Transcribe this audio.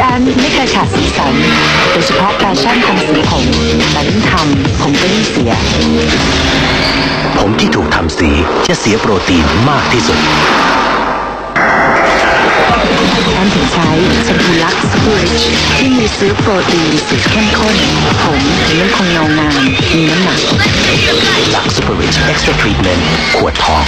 ฉันไม่เคยขาดสีสัน โดยเฉพาะแฟชั่นทำสีผมแต่ยิ่งทำผมก็ยิ่งเสีย ผมที่ถูกทำสีจะเสียโปรตีนมากที่สุดฉันถึงใช้แชมพู Lux Super Rich ที่มีซื้อโปรตีนสีเข้มข้น ผมถึงยังคงเงางามมีน้ำหนัก Lux Super Rich Extra Treatment ขวดทอง